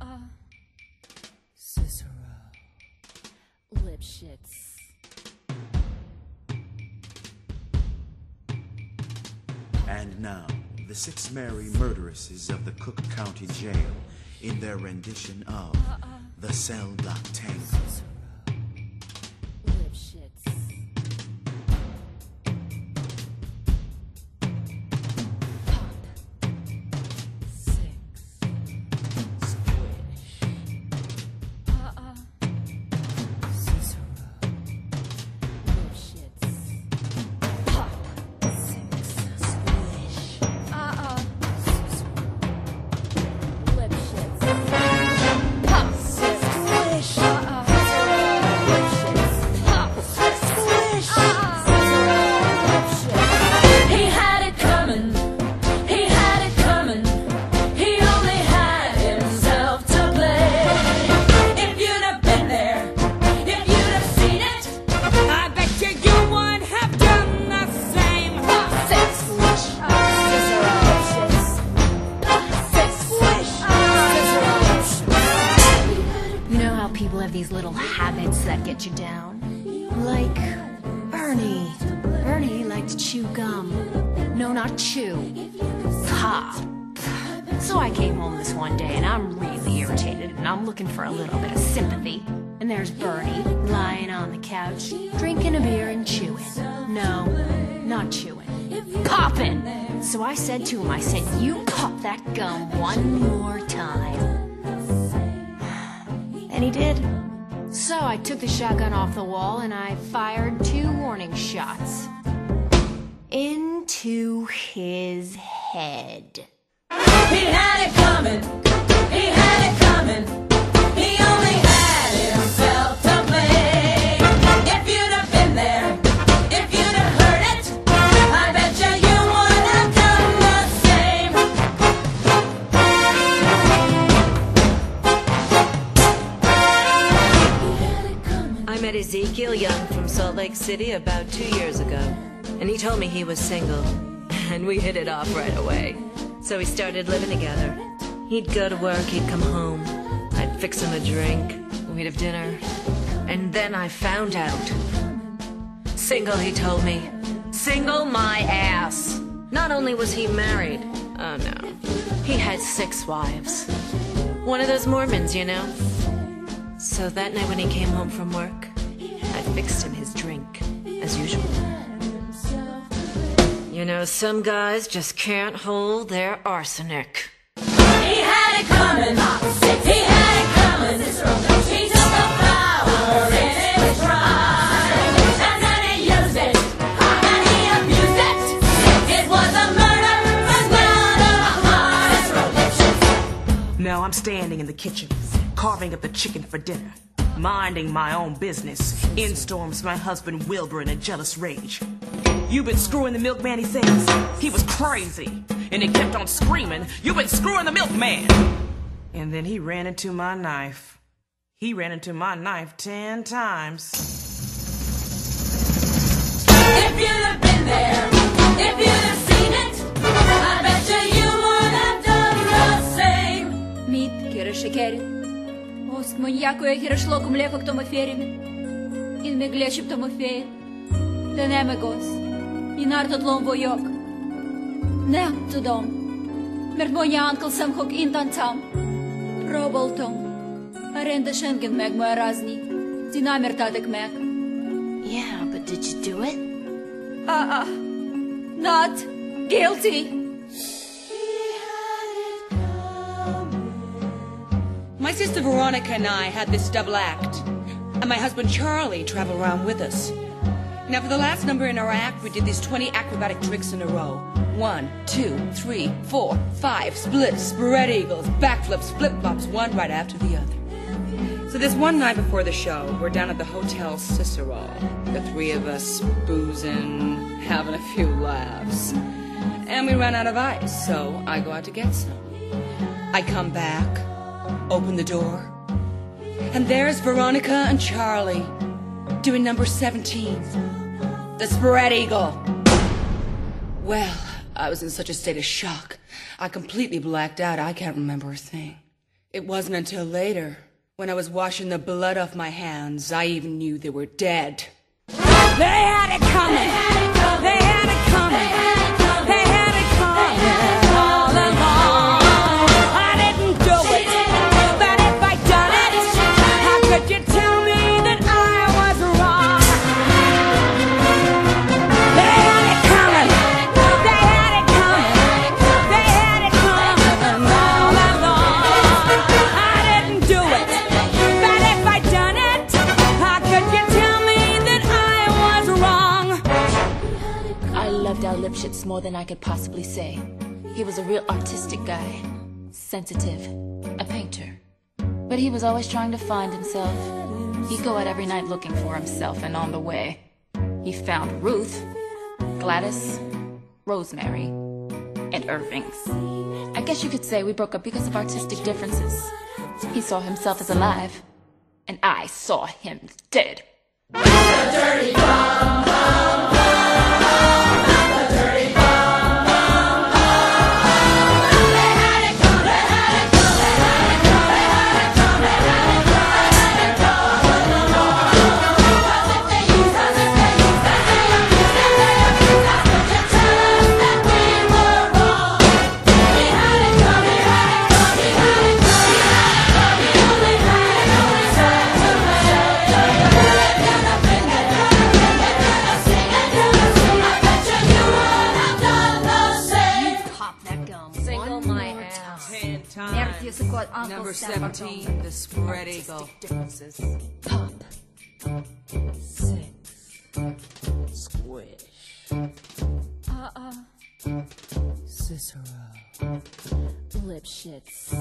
Uh-uh. Cicero. Lipschitz. And now, the six merry murderesses of the Cook County Jail in their rendition of uh-uh. The Cell Block Tango. Habits that get you down? Like Bernie. Bernie liked to chew gum. No, not chew. Pop. So I came home this one day and I'm really irritated and I'm looking for a little bit of sympathy. And there's Bernie lying on the couch, drinking a beer and chewing. No, not chewing. Popping! So I said to him, I said, You pop that gum one more time. And he did. So I took the shotgun off the wall and I fired two warning shots. Into his head. He had it coming. Met Ezekiel Young from Salt Lake City about two years ago, and he told me he was single, and we hit it off right away. So we started living together. He'd go to work, he'd come home, I'd fix him a drink, we'd have dinner, and then I found out. Single, he told me. Single my ass. Not only was he married, oh no, he had six wives. One of those Mormons, you know. So that night when he came home from work, fixed him his drink, as usual. You know, some guys just can't hold their arsenic. He had it coming. He had it coming. He took the power in his prime. And then he used it. And he abused it. It was a murder as well as a crime. Now I'm standing in the kitchen, carving up the chicken for dinner, minding my own business. In storms my husband Wilbur in a jealous rage. You've been screwing the milkman, he says. He was crazy. And he kept on screaming, You've been screwing the milkman! And then he ran into my knife. He ran into my knife ten times. Ост маньяку, я кире шлоку млеко к тому ферimi. In me glešim tomu feje. Da neme gos. I nartot lom vojok. Ne to dom. Mert mondja ankal sam hok intan tam. Probal tom. Arenda schengen meg moja razni. Ti namer tadek meg. Yeah, but did you do it? Uh-uh. Not guilty. My sister Veronica and I had this double act, and my husband Charlie traveled around with us. Now, for the last number in our act, we did these 20 acrobatic tricks in a row. One, two, three, four, five, splits, spread eagles, backflips, flip flops, one right after the other. So this one night before the show, we're down at the Hotel Cicero. The three of us boozing, having a few laughs. And we ran out of ice, so I go out to get some. I come back, open the door, and there's Veronica and Charlie doing number 17, the spread eagle. Well, I was in such a state of shock. I completely blacked out. I can't remember a thing. It wasn't until later, when I was washing the blood off my hands, I even knew they were dead. They had it coming! They had it coming! More than I could possibly say. He was a real artistic guy, sensitive, a painter. But he was always trying to find himself. He'd go out every night looking for himself, and on the way, he found Ruth, Gladys, Rosemary, and Irving's. I guess you could say we broke up because of artistic differences. He saw himself as alive, and I saw him dead. Pop Nervous got Uncle Number Sam 17, the spread eagle. Differences. Pop. Six. Squish. Uh. Cicero. Lipschitz.